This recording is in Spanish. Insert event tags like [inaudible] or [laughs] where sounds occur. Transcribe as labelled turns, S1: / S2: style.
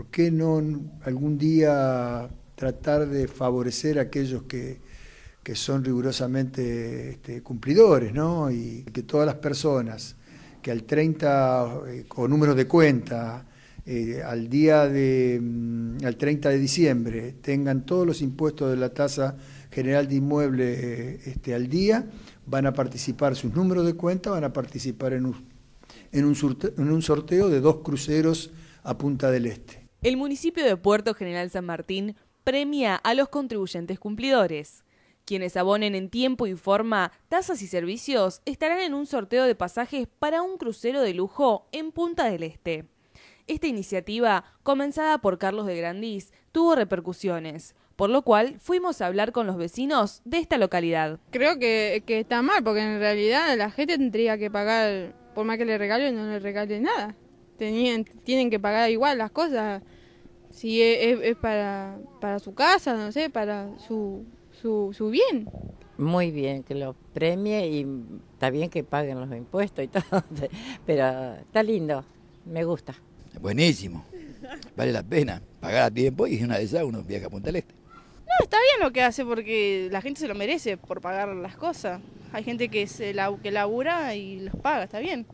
S1: ¿por qué no algún día tratar de favorecer a aquellos que, son rigurosamente este, cumplidores, ¿no? Y que todas las personas que al 30, eh, con números de cuenta, eh, al día de, mm, al 30 de diciembre, tengan todos los impuestos de la tasa general de inmueble eh, este, al día, van a participar sus números de cuenta, van a participar en un, en un sorteo de dos cruceros a Punta del Este.
S2: El municipio de Puerto General San Martín premia a los contribuyentes cumplidores. Quienes abonen en tiempo y forma tasas y servicios estarán en un sorteo de pasajes para un crucero de lujo en Punta del Este. Esta iniciativa, comenzada por Carlos de Grandís, tuvo repercusiones, por lo cual fuimos a hablar con los vecinos de esta localidad.
S3: Creo que, está mal, porque en realidad la gente tendría que pagar, por más que le regalen, no le regalen nada. Tenían, tienen que pagar igual las cosas si es, para, para su casa, no sé, para su, su, su bien.
S4: Muy bien, que lo premie y está bien que paguen los impuestos y [laughs] todo, pero está lindo, me gusta.
S5: Buenísimo, vale la pena pagar a tiempo y una de esas uno viaja a Punta del Este.
S6: No, está bien lo que hace porque la gente se lo merece por pagar las cosas. Hay gente que, se la, que labura y los paga, está bien.